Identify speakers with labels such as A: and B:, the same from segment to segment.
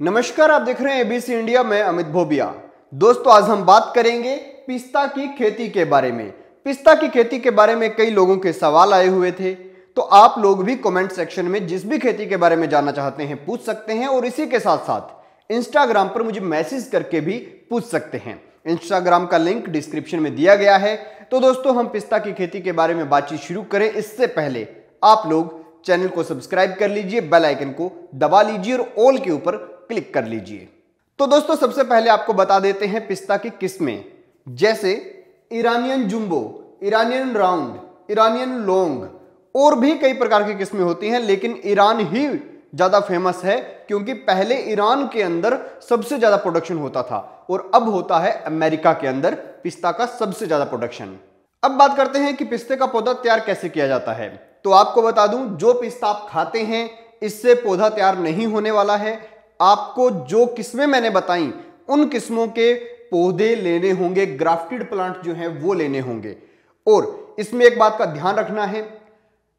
A: नमस्कार, आप देख रहे हैं एबीसी इंडिया में अमित भोबिया। दोस्तों, आज हम बात करेंगे पिस्ता की खेती के बारे में। पिस्ता की खेती के बारे में कई लोगों के सवाल आए हुए थे तो आप लोग भी कमेंट सेक्शन में जिस भी खेती के बारे में जानना चाहते हैं, पूछ सकते हैं और इसी के साथ साथ इंस्टाग्राम पर मुझे मैसेज करके भी पूछ सकते हैं। इंस्टाग्राम का लिंक डिस्क्रिप्शन में दिया गया है। तो दोस्तों, हम पिस्ता की खेती के बारे में बातचीत शुरू करें। इससे पहले आप लोग चैनल को सब्सक्राइब कर लीजिए, बेल आइकन को दबा लीजिए और ऑल के ऊपर क्लिक कर लीजिए। तो दोस्तों, सबसे पहले आपको बता देते हैं पिस्ता की किस्में। जैसे Iranian jumbo Iranian round Iranian long और भी कई प्रकार की किस्में होती हैं, लेकिन ईरान ही ज़्यादा फ़ेमस है, क्योंकि पहले ईरान के अंदर सबसे ज़्यादा प्रोडक्शन होता था और अब होता है अमेरिका के अंदर पिस्ता का सबसे ज़्यादा प्रोडक्शन अब बात करते हैं कि पिस्ते का पौधा तैयार कैसे किया जाता है। तो आपको बता दूँ, जो पिस्ता आप खाते हैं, इससे पौधा तैयार नहीं होने वाला है। आपको जो किस्में मैंने बताई, उन किस्मों के पौधे लेने होंगे, ग्राफ्टेड प्लांट जो है, वो लेने होंगे। और इसमें एक बात का ध्यान रखना है,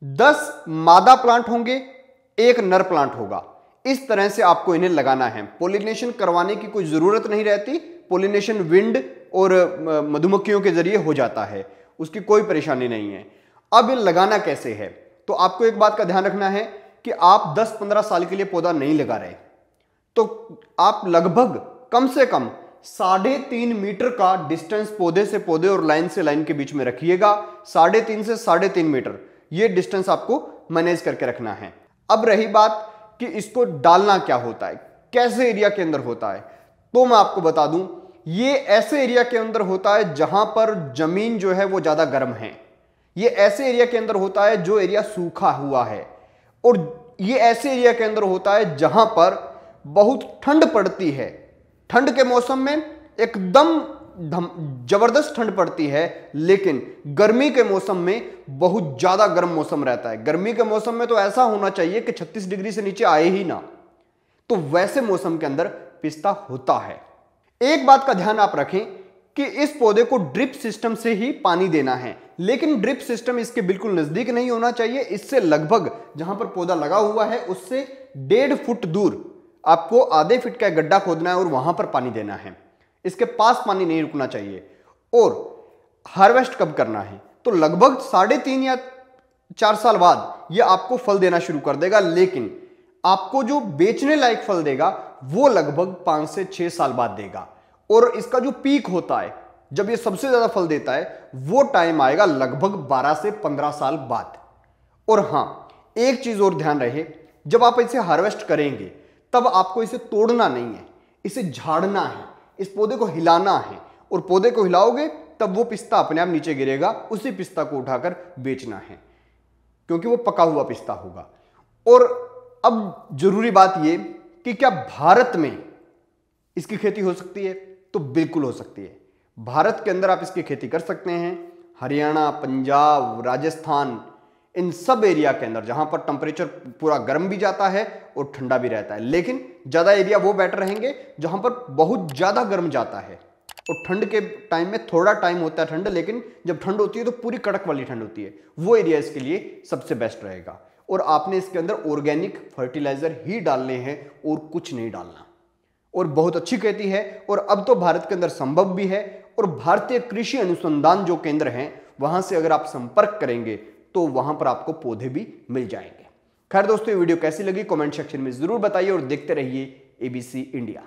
A: दस मादा प्लांट होंगे, एक नर प्लांट होगा। इस तरह से आपको इन्हें लगाना है। पोलिनेशन करवाने की कोई ज़रूरत नहीं रहती, पोलिनेशन विंड और मधुमक्खियों के ज़रिए हो जाता है, उसकी कोई परेशानी नहीं है। अब लगाना कैसे है? तो आपको एक बात का ध्यान रखना है कि आप 10-15 साल के लिए पौधा नहीं लगा रहे। तो आप लगभग कम से कम साढ़े तीन मीटर का डिस्टेंस पौधे से पौधे और लाइन से लाइन के बीच में रखिएगा। साढ़े तीन से साढ़े तीन मीटर। ये डिस्टेंस आपको मैनेज करके रखना है। अब रही बात कि इसको डालना क्या होता है? कैसे एरिया के अंदर होता है? तो मैं आपको बता दूँ, ये ऐसे एरिया के अंदर होता है जहाँ पर ज़मीन जो है वो ज़्यादा गर्म है। ये ऐसे एरिया के अंदर होता है जो एरिया सूखा हुआ है। और ये ऐसे एरिया के अंदर होता है जहाँ पर बहुत ठंड पड़ती है। ठंड के मौसम में एकदम ज़बरदस्त ठंड पड़ती है, लेकिन गर्मी के मौसम में बहुत ज़्यादा गर्म मौसम रहता है। गर्मी के मौसम में तो ऐसा होना चाहिए कि 36 डिग्री से नीचे आए ही ना। तो वैसे मौसम के अंदर पिस्ता होता है। एक बात का ध्यान आप रखें कि इस पौधे को ड्रिप सिस्टम से ही पानी देना है। लेकिन ड्रिप सिस्टम इसके बिल्कुल नज़दीक नहीं होना चाहिए। इससे लगभग जहाँ पर पौधा लगा हुआ है, उससे डेढ़ फुट दूर आपको आधे फिट का गड्ढा खोदना है और वहाँ पर पानी देना है। इसके पास पानी नहीं रुकना चाहिए। और हार्वेस्ट कब करना है? तो लगभग साढ़े तीन या चार साल बाद यह आपको फल देना शुरू कर देगा। लेकिन आपको जो बेचने लायक फल देगा, वो लगभग पाँच से छह साल बाद देगा। और इसका जो पीक होता है, जब ये सबसे ज़्यादा फल देता है, वो टाइम आएगा लगभग 12 से 15 साल बाद। और हाँ, एक चीज़ और ध्यान रहे, जब आप इसे हार्वेस्ट करेंगे, तब आपको इसे तोड़ना नहीं है, इसे झाड़ना है, इस पौधे को हिलाना है। और पौधे को हिलाओगे, तब वो पिस्ता अपने आप नीचे गिरेगा, उसी पिस्ता को उठाकर बेचना है, क्योंकि वो पका हुआ पिस्ता होगा। और अब ज़रूरी बात ये कि क्या भारत में इसकी खेती हो सकती है? तो बिल्कुल हो सकती है। भारत के अंदर आप इसकी खेती कर सकते हैं। हरियाणा, पंजाब, राजस्थान, इन सब एरिया के अंदर, जहाँ पर टेम्परेचर पूरा गर्म भी जाता है और ठंडा भी रहता है। लेकिन ज़्यादा एरिया वो बेटर रहेंगे, जहाँ पर बहुत ज़्यादा गर्म जाता है। और ठंड के टाइम में थोड़ा टाइम होता है ठंड, लेकिन जब ठंड होती है तो पूरी कड़क वाली ठंड होती है। वो एरिया इसके लिए सबसे बेस्ट रहेगा। और आपने इसके अंदर ऑर्गेनिक फर्टिलाइज़र ही डालने हैं और कुछ नहीं डालना। और बहुत अच्छी खेती है, और अब तो भारत के अंदर संभव भी है, और भारतीय कृषि अनुसंधान जो केंद्र हैं, वहाँ से अगर आप संपर्क करेंगे तो वहाँ पर आपको पौधे भी मिल जाएँगे। खैर दोस्तों, ये वीडियो कैसी लगी, कमेंट सेक्शन में ज़रूर बताइए, और देखते रहिए एबीसी इंडिया